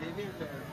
里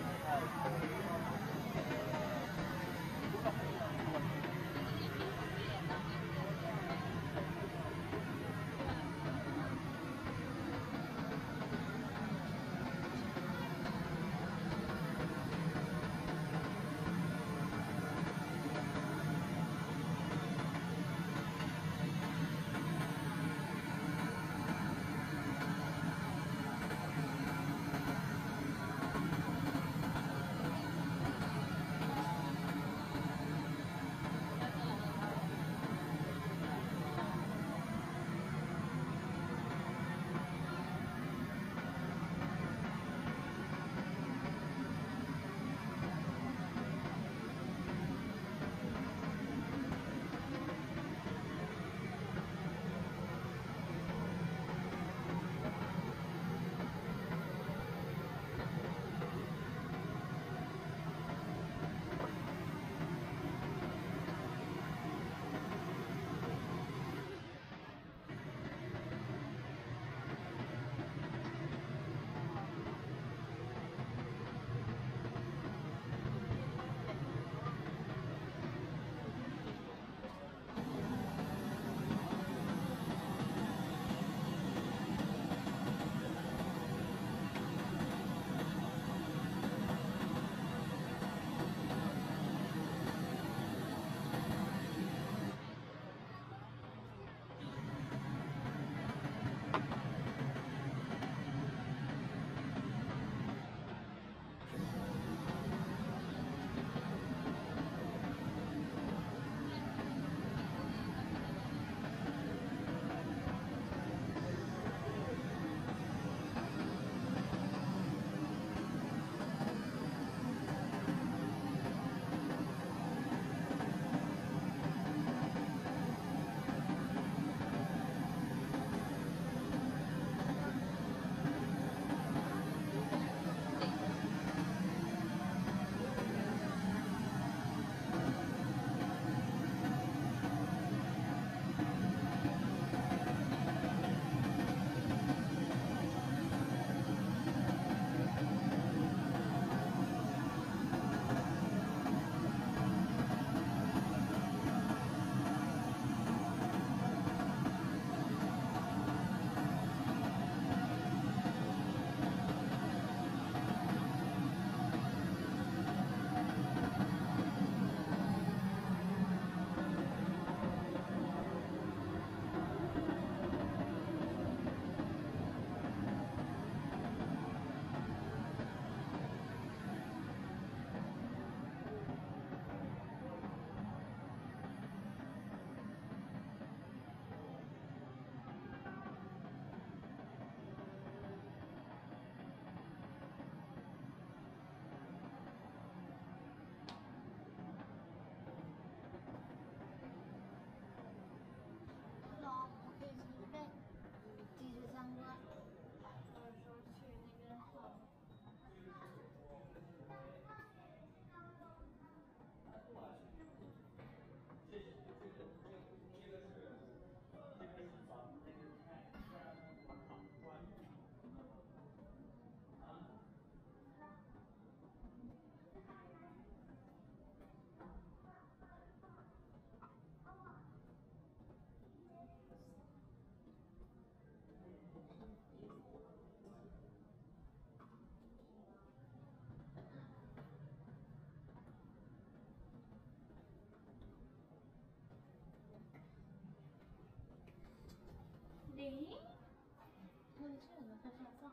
零，我这人在下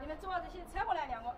你们坐这些车过来两个。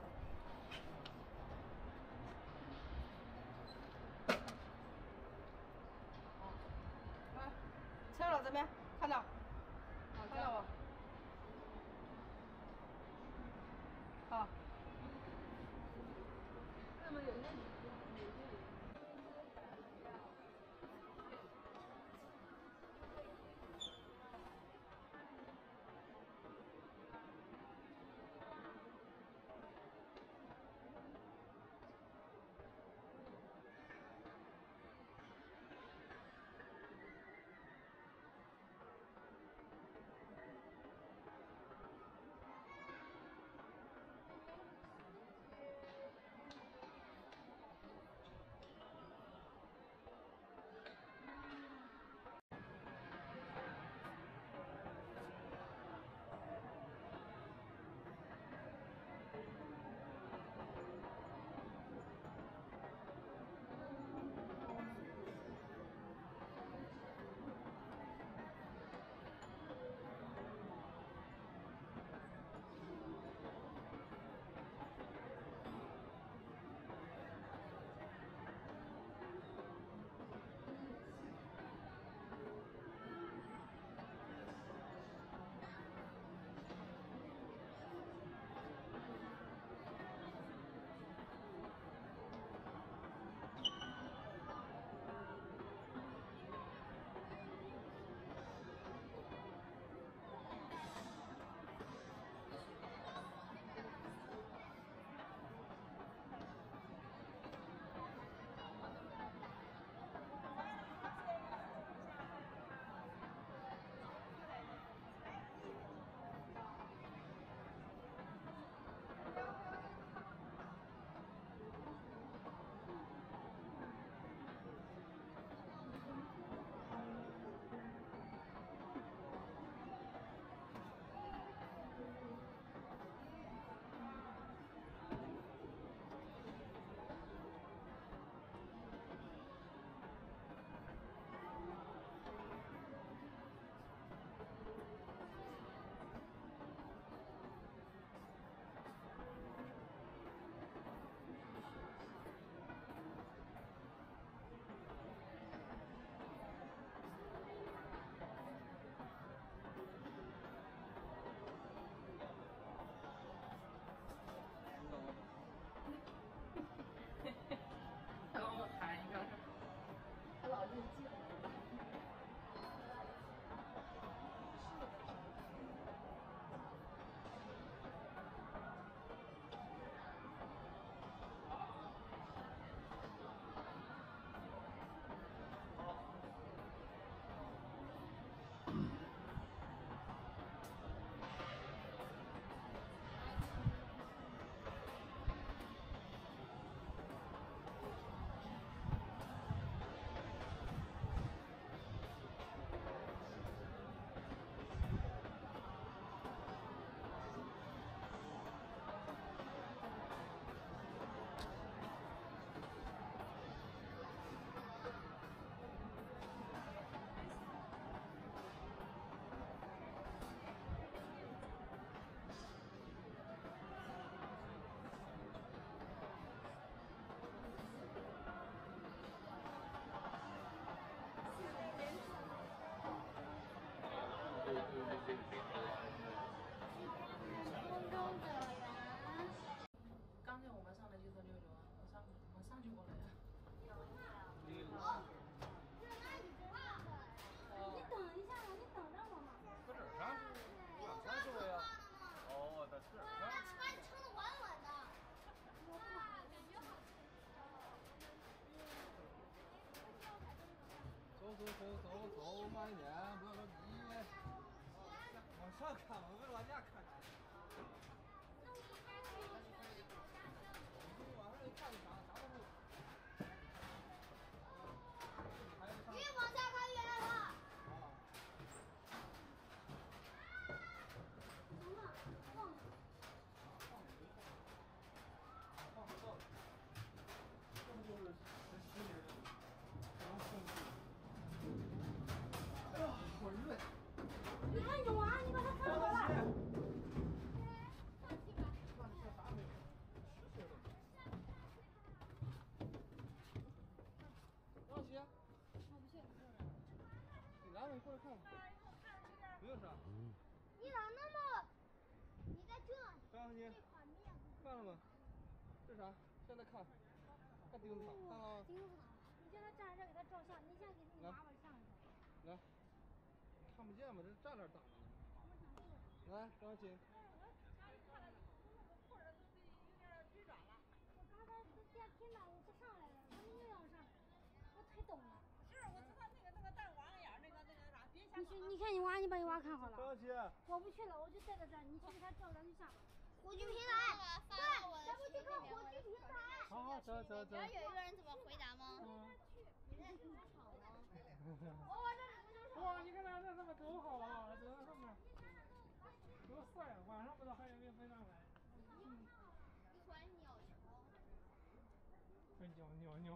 刚才我们上来就说六六啊，我上我上去过了呀。你等一下，你等着我嘛。搁这儿上，不让三十位啊。哦，在这儿把上。把你撑得稳稳的。我不感觉好。走走走走走，慢一点，上看，我们往下看钉子塔，看？钉子塔，你叫他站在这给他照相，你先给你妈妈上一下。来，看不见吗？这站那儿打呢。来，钢琴。我刚才是电梯嘛，我不上来了，我们又要上，我腿抖了。是，我知道那个那个带网眼那个那个啥，别你去，你看你娃，你把你娃看好了。钢琴，我不去了，我就待在这儿，你去给他照两张相。火炬平台，发对到我，的咱们去看火炬平台。好好走走走你知道。有一个人怎么回答吗？嗯你在这儿吵吗？哇，你看他那他妈多好啊，走到上面多帅啊！晚上不知道还有没有飞上来。一团鸟巢，哎鸟鸟鸟，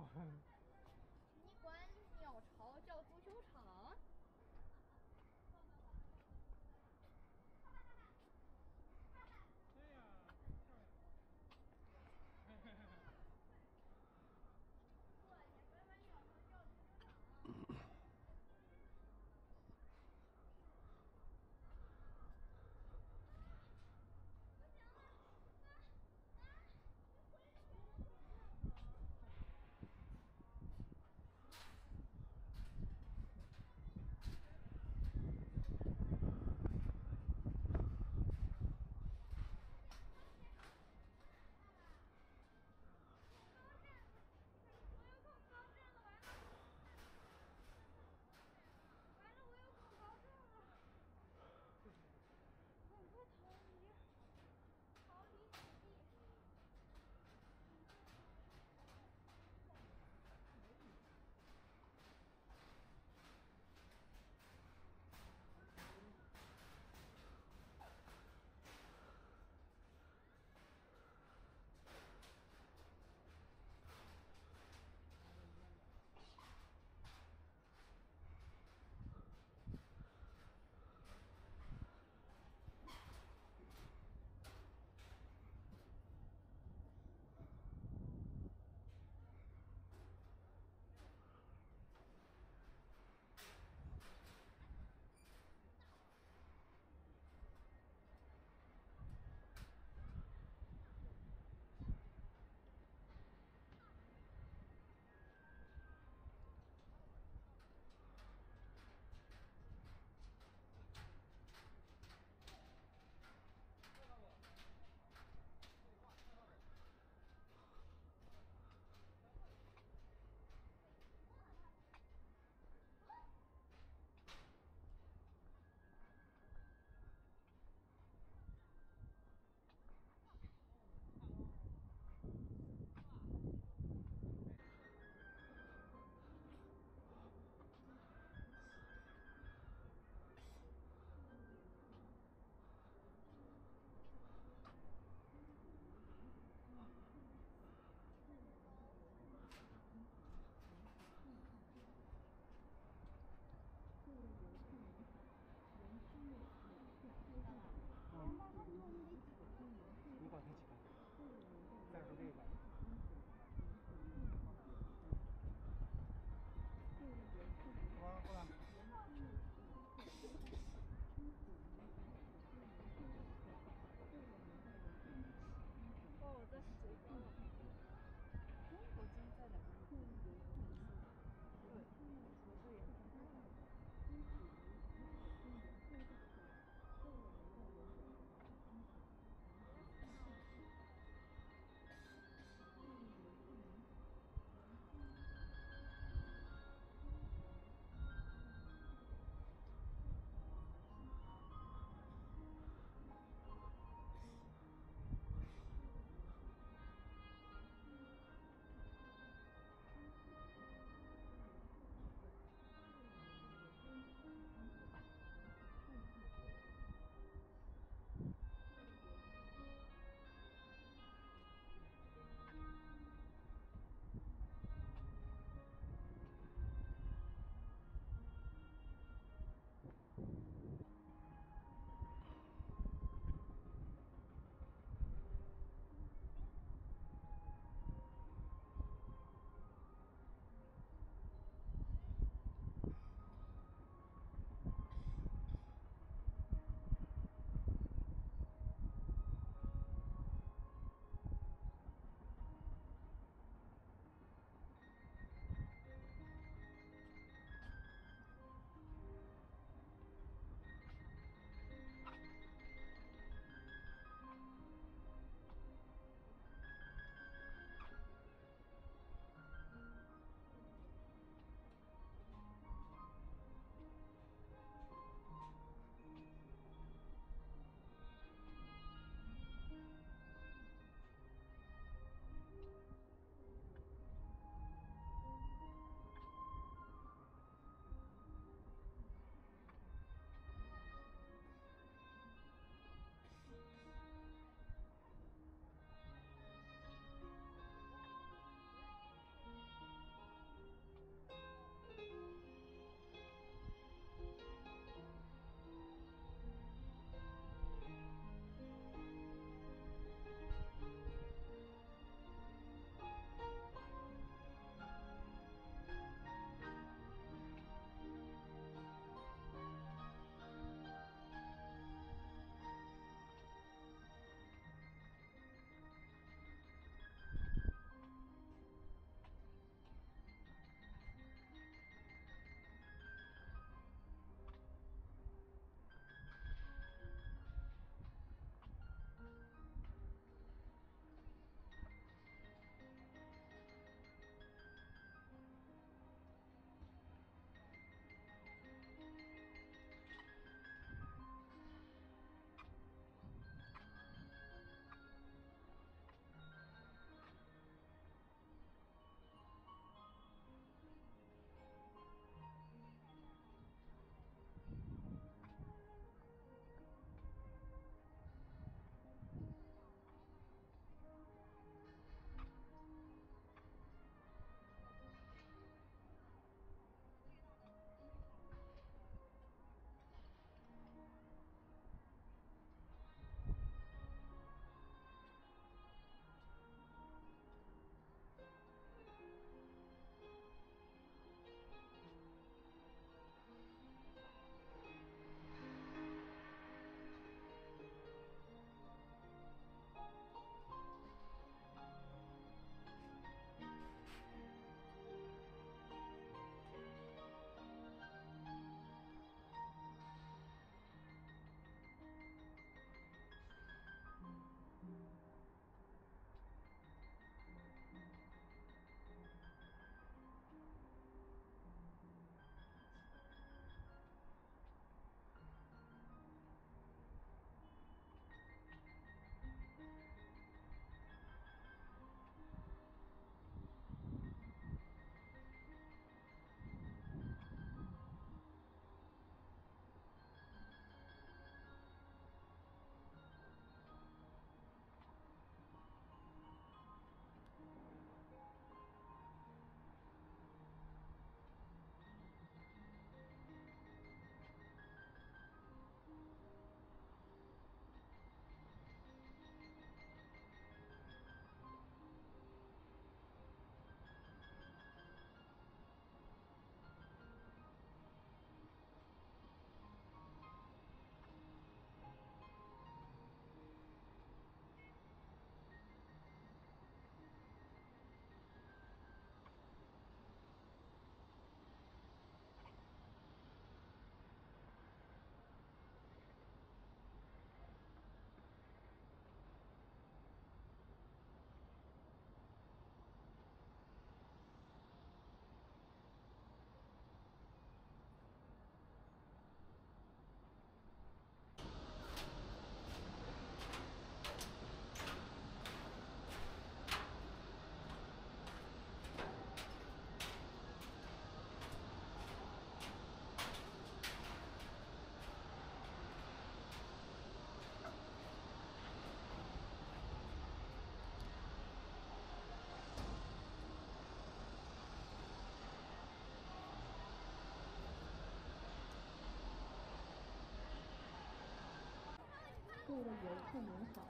客您好，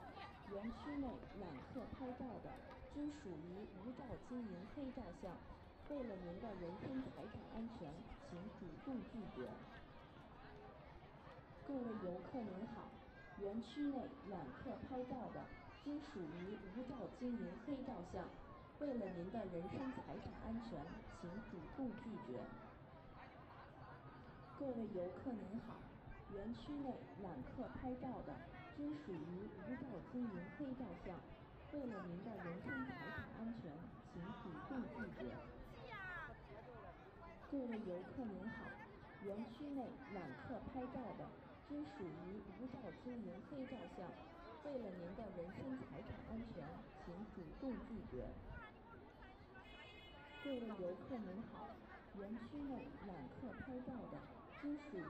园区内揽客拍照的均属于无照经营黑照相，为了您的人身财产安全，请主动拒绝。各位游客您好，园区内揽客拍照的均属于无照经营黑照相，为了您的人身财产安全，请主动拒绝。各位游客您好，园区内揽客拍照的均属于无照经营黑照相，为了您的人身财产安全，请主动拒绝。各位游客您好，园区内揽客拍照的均属于无照经营黑照相，为了您的人身财产安全，请主动拒绝。各位游客您好，园区内揽客拍照的均属于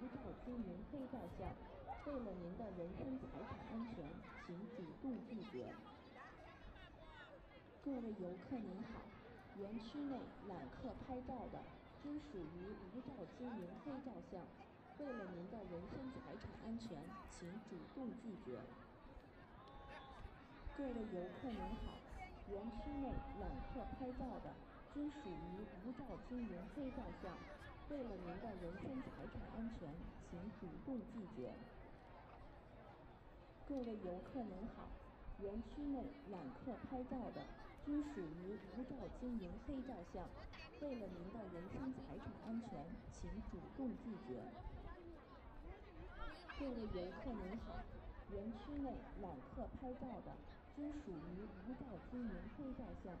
无照经营黑照相，为了您的人身财产安全，请主动拒绝。各位游客您好，园区内揽客拍照的均属于无照经营黑照相，为了您的人身财产安全，请主动拒绝。各位游客您好，园区内揽客拍照的均属于无照经营黑照相，为了您的人身财产安全，请主动拒绝。各位游客您好，园区内揽客拍照的均属于无照经营黑照相，为了您的人身财产安全，请主动拒绝。各位游客您好，园区内揽客拍照的均属于无照经营黑照相，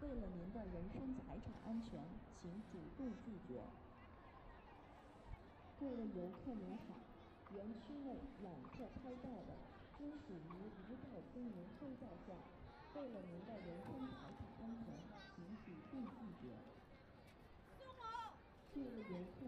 为了您的人身财产安全，请主动拒绝。各位游客您好，园区内揽客拍照的均属于无照经营黑照相，为了您的人身财产安全，请主动拒绝。各位游客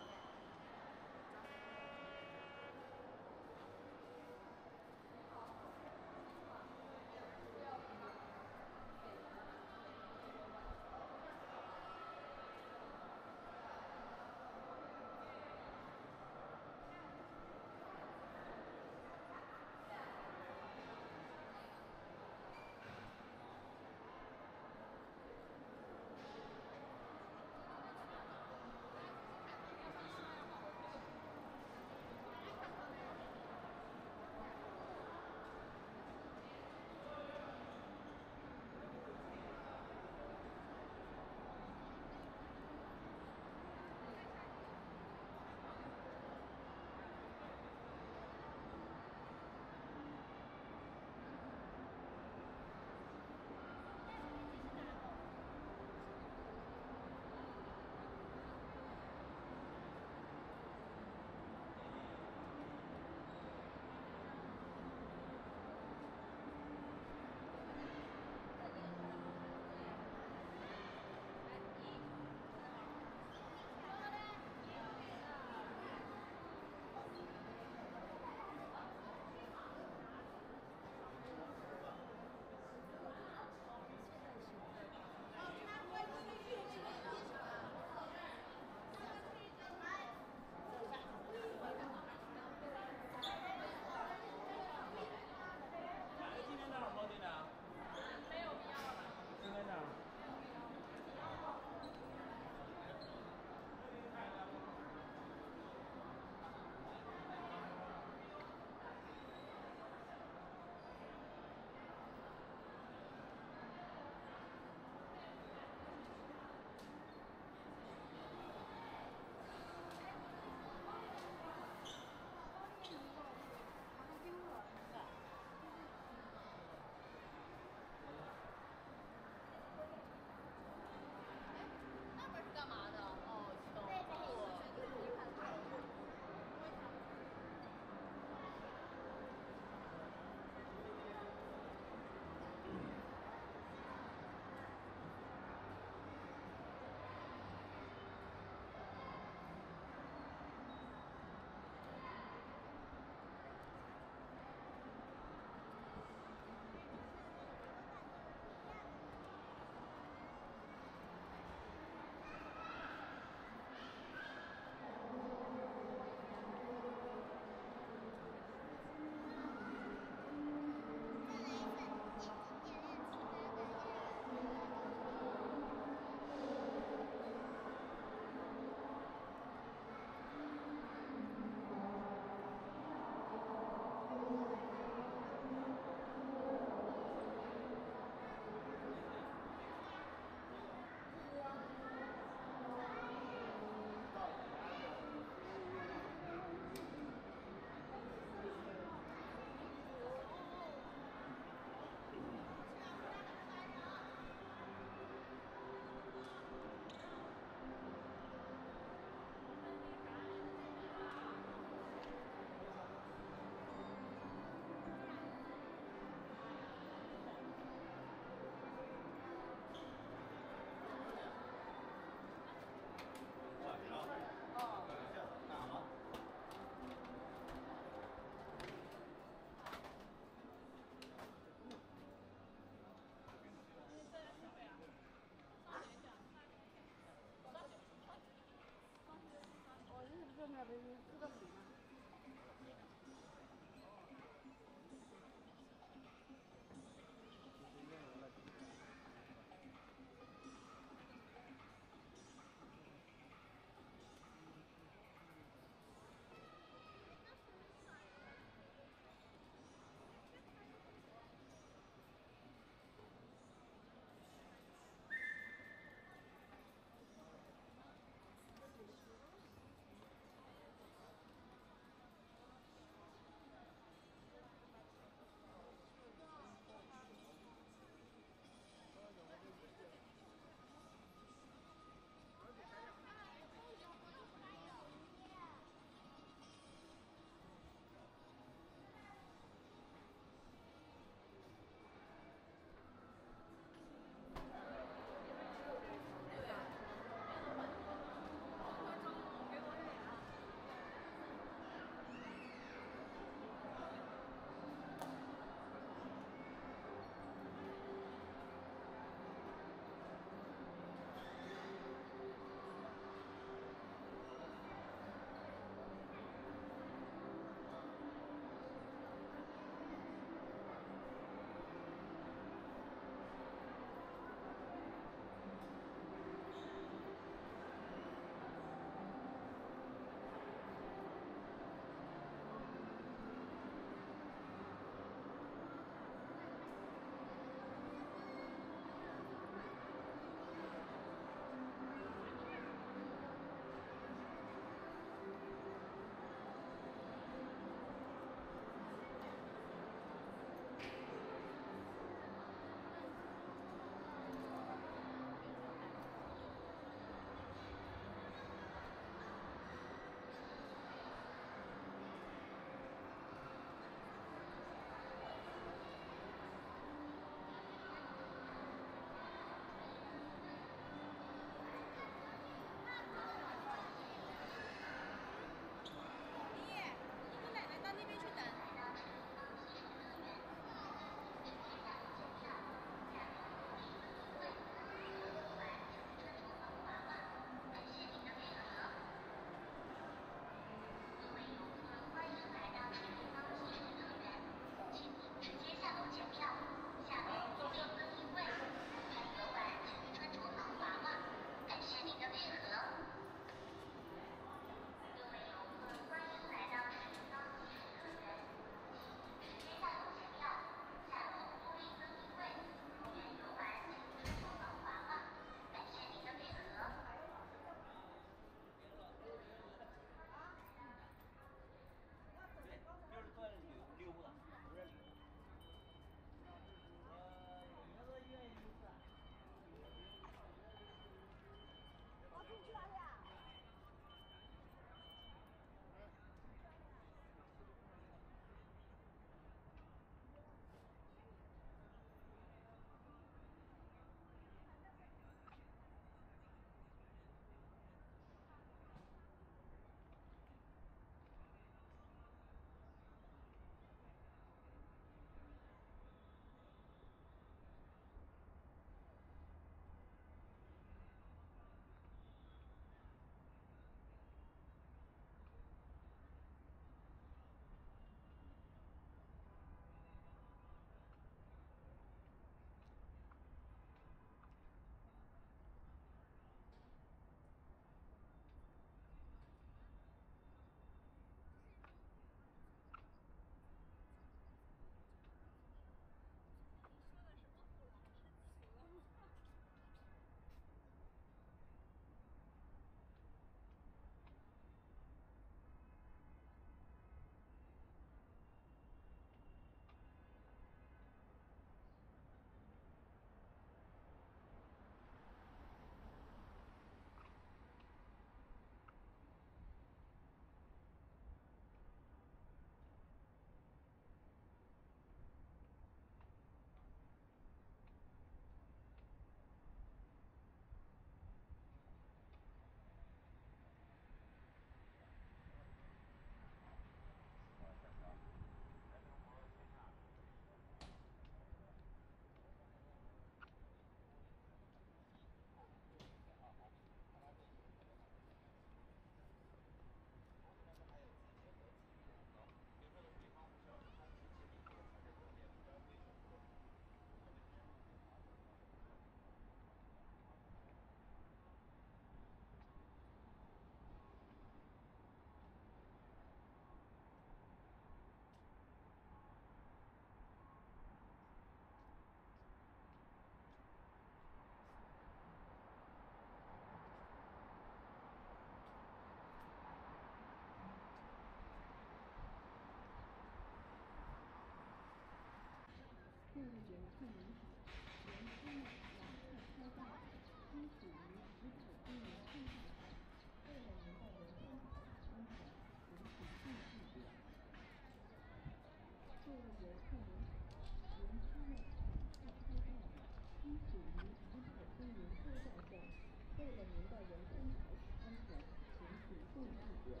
为了您的人身财产安全，请主动拒绝。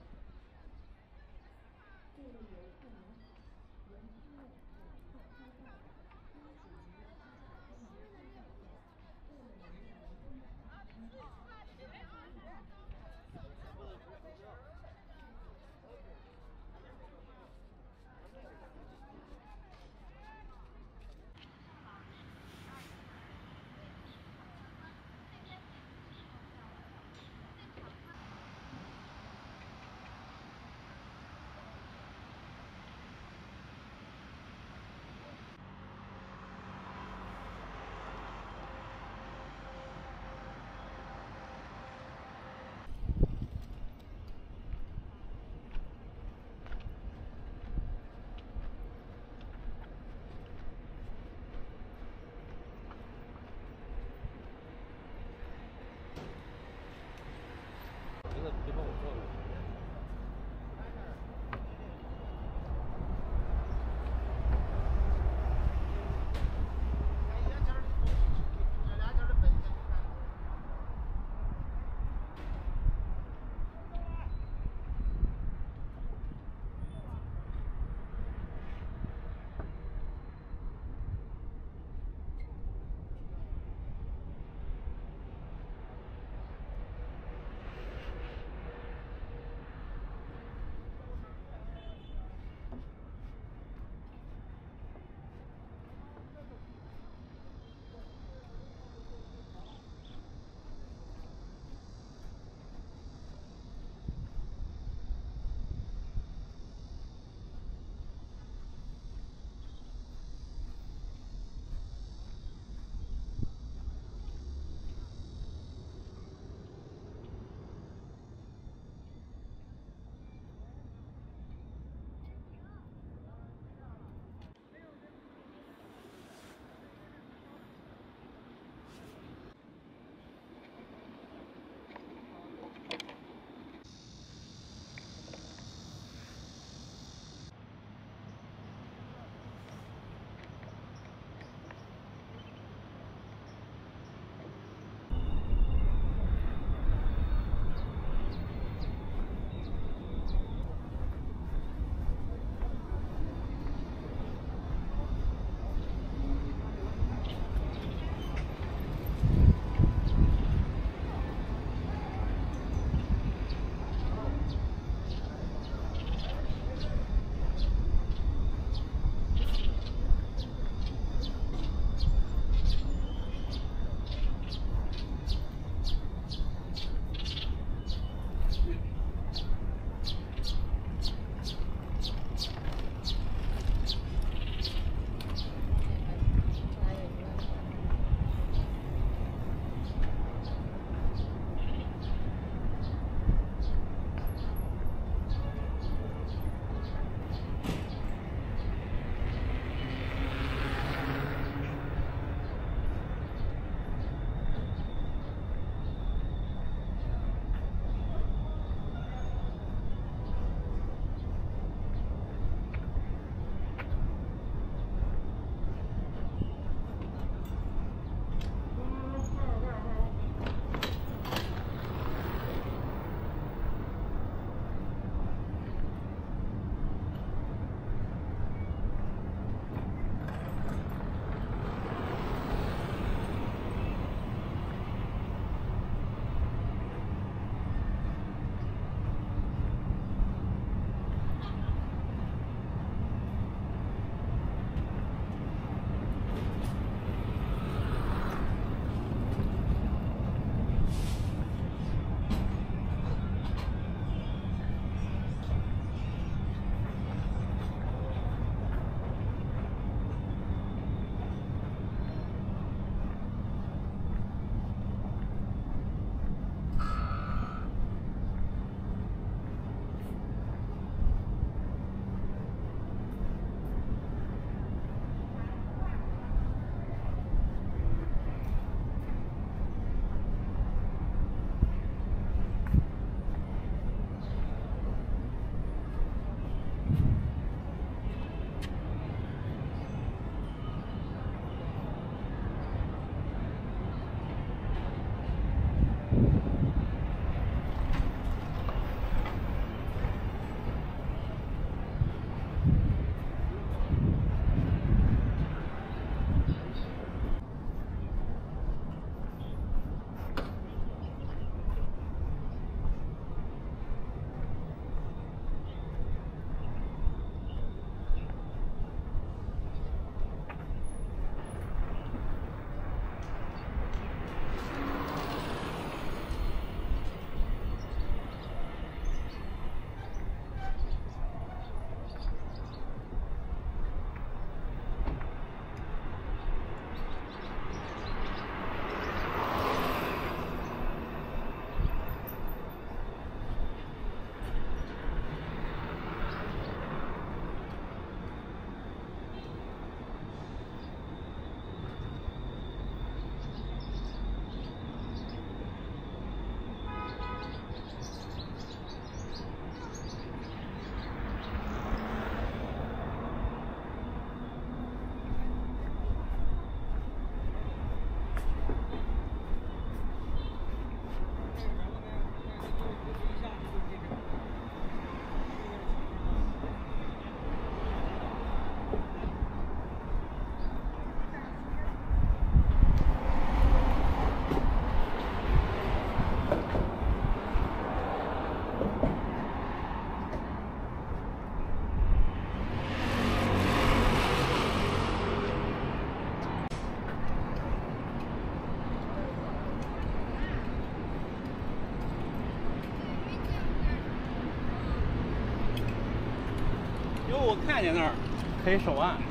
这位游客您好，您好。看见那儿可以手按。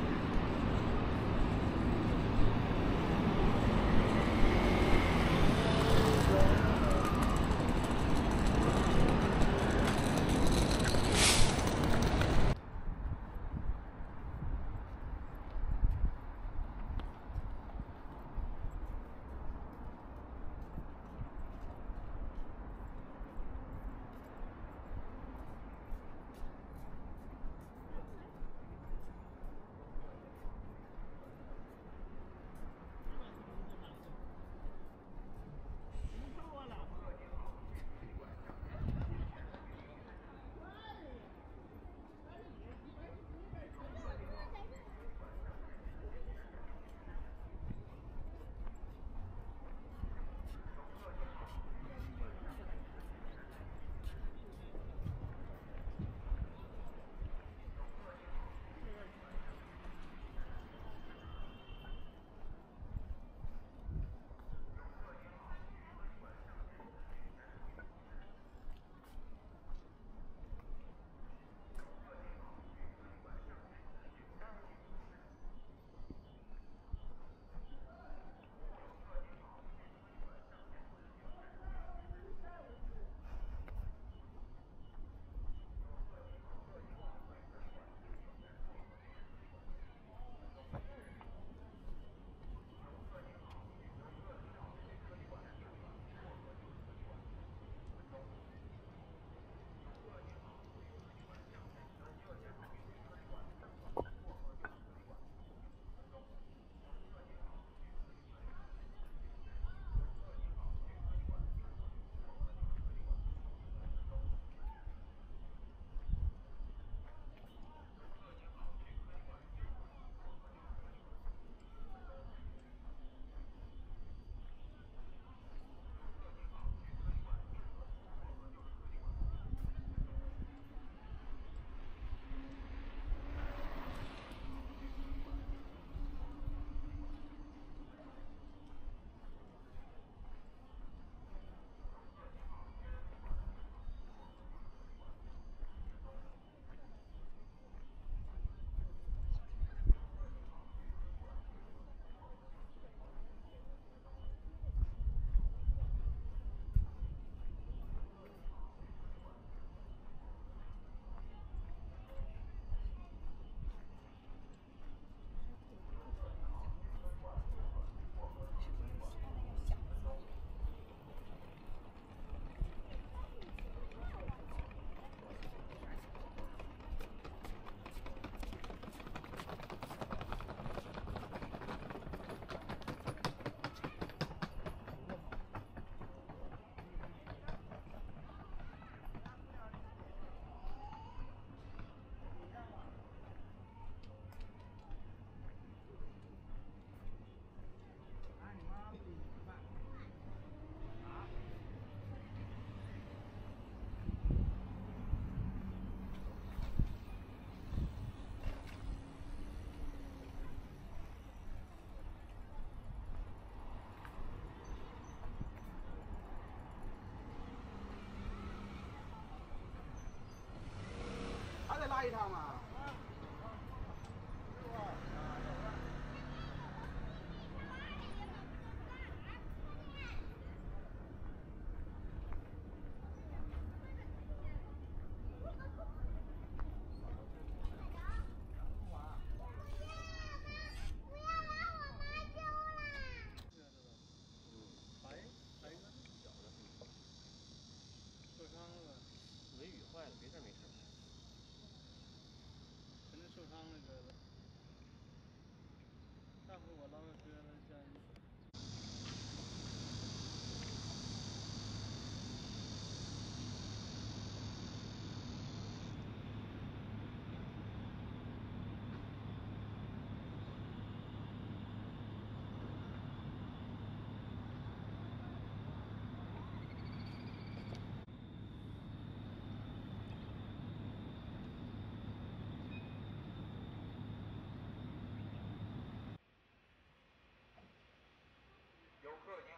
这趟吗？Хроне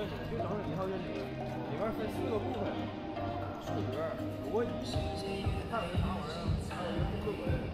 就整整一套卷子，里面分四个部分：数学、逻辑，还有一个啥玩意儿？还有一个课文，课文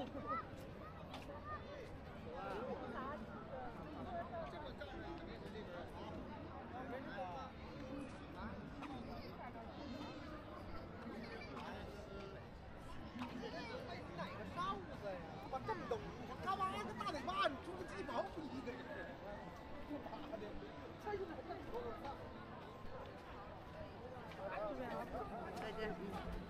我这么懂，我干嘛个大嘴巴，你出个鸡毛不一个人？妈的，这是我头发。再见。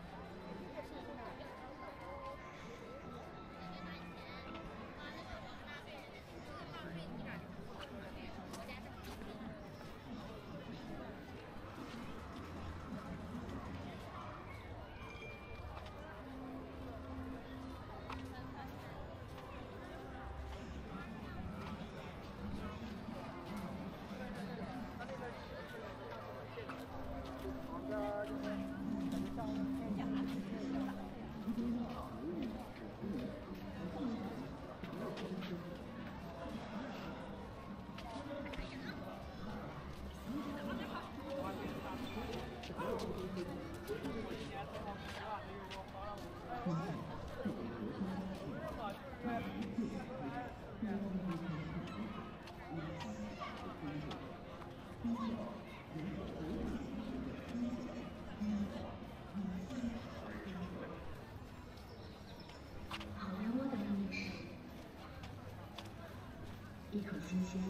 一口新鲜，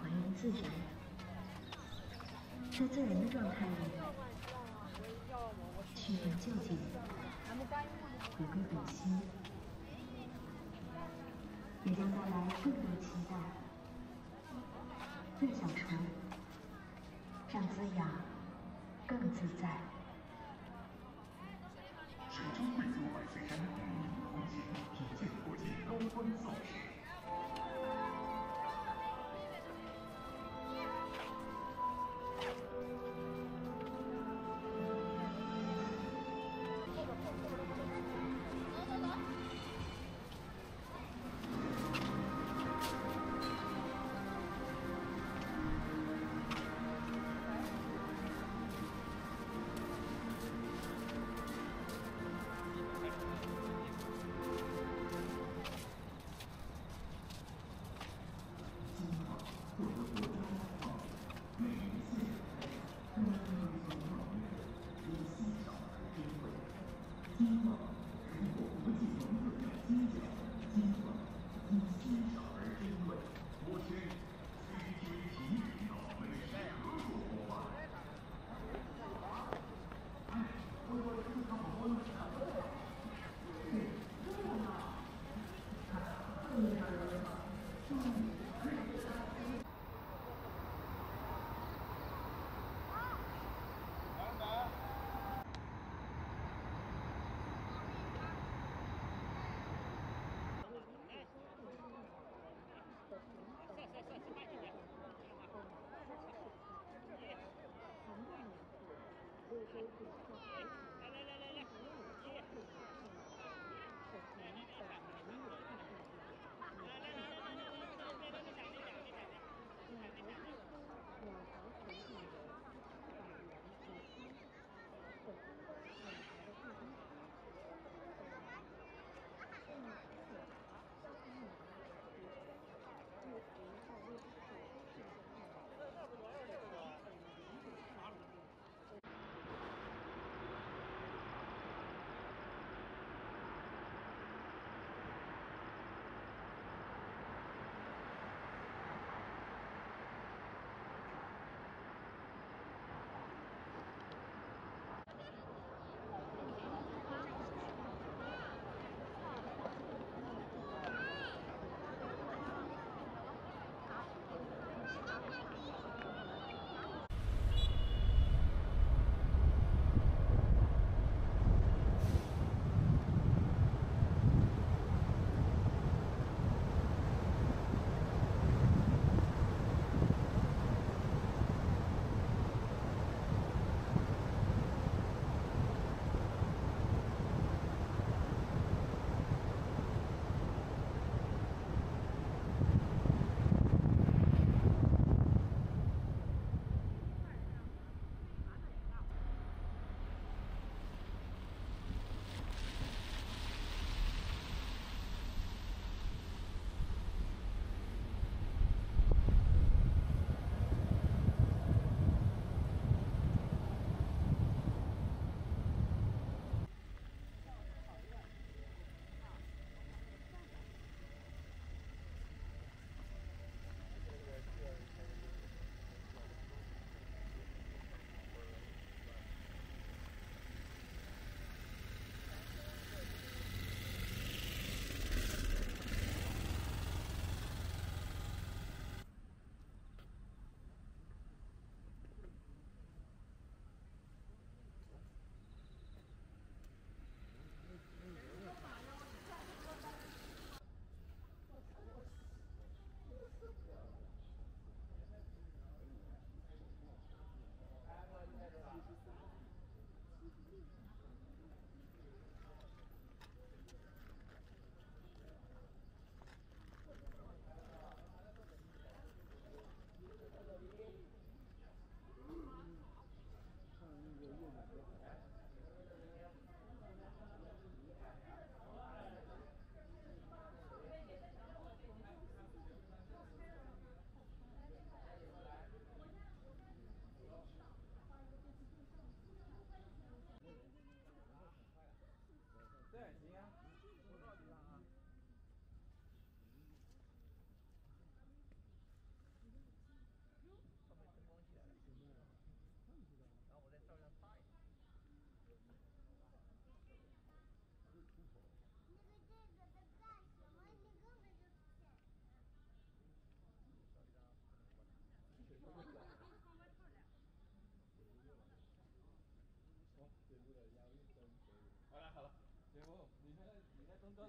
还原自然，在自然的状态里。去掉纠结，回归本心，也将带来更多期待。越想成，让滋养更自在。focus.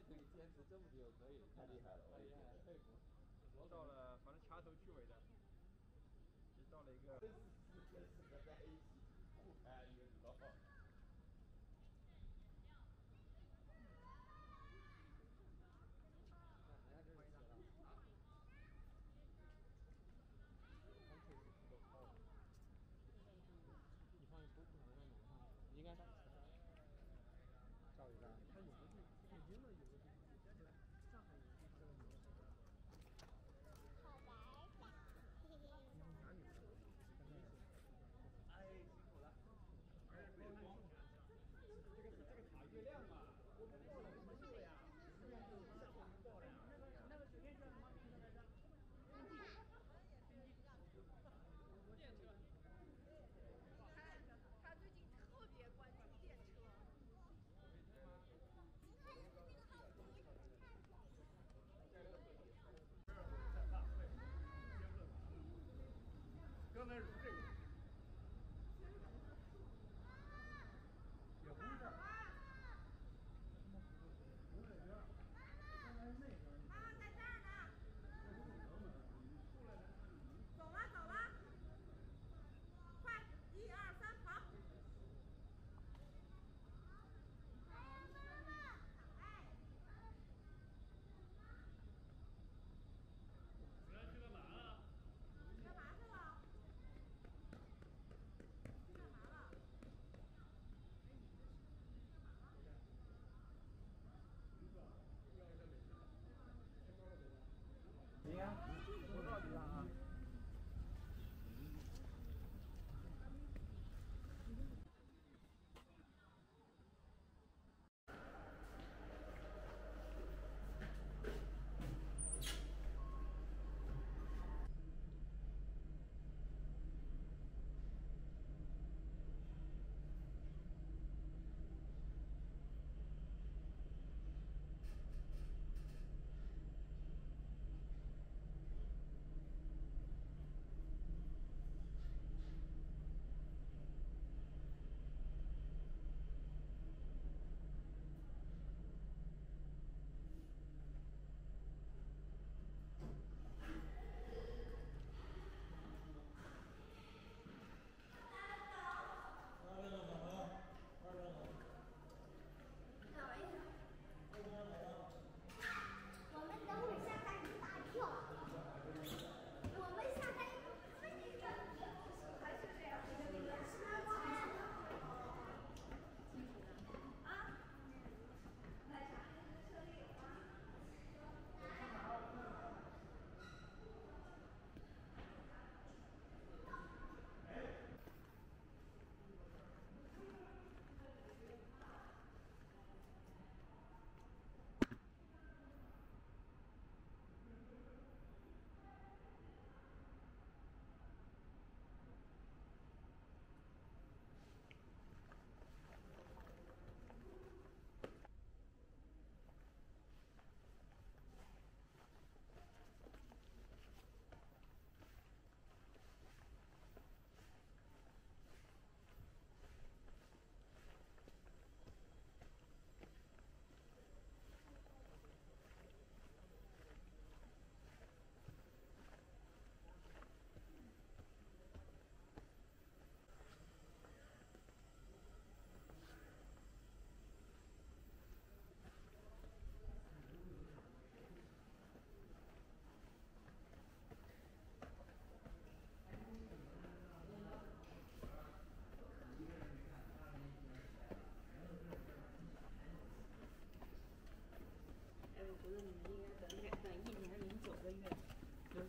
这个坚持这么久可以，太厉害了！太厉害，佩服！到了，反正掐头去尾的，就到了一个。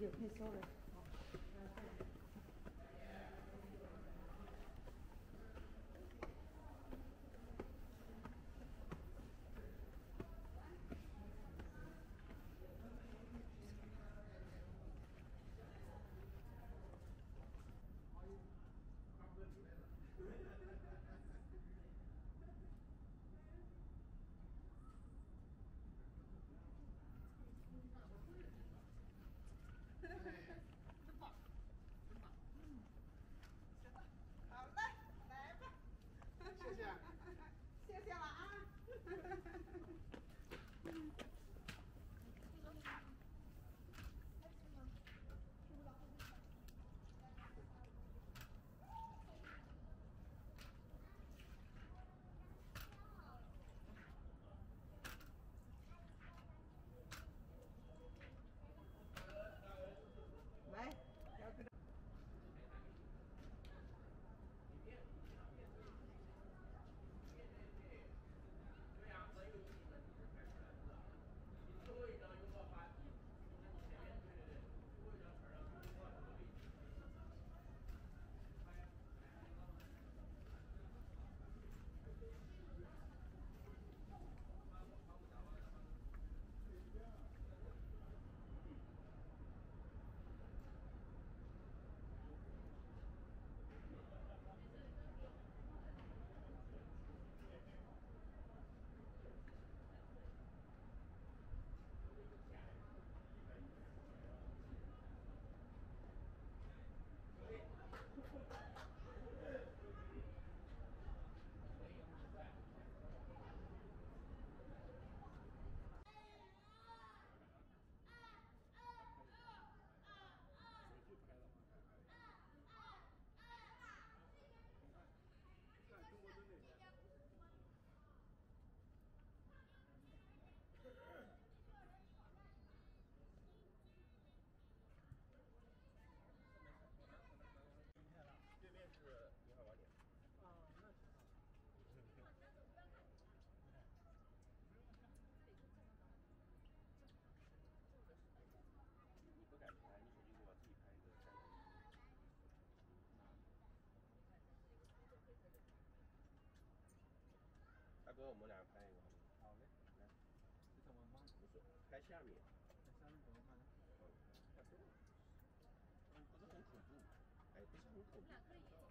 有配送的哥，我们俩拍一个。好嘞，来，这怎么拍？不是，拍下面。拍下面怎么拍？嗯，不是很恐怖，哎，不是很恐怖。